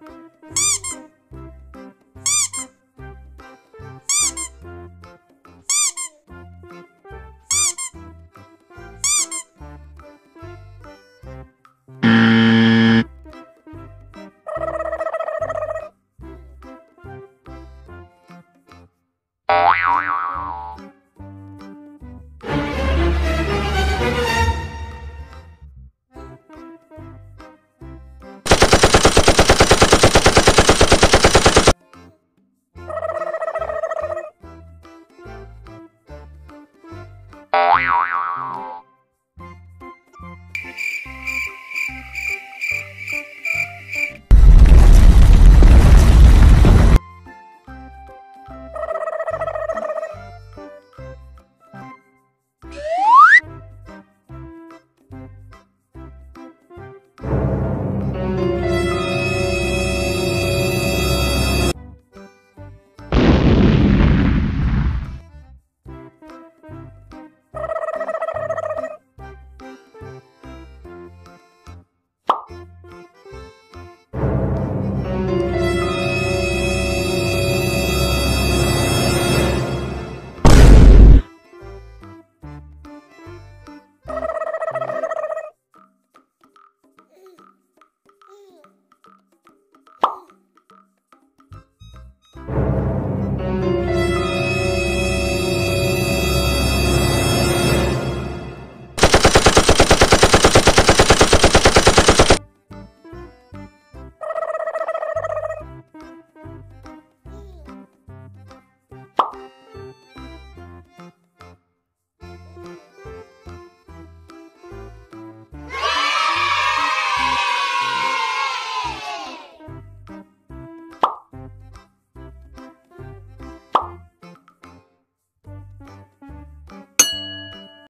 Wow. Oh,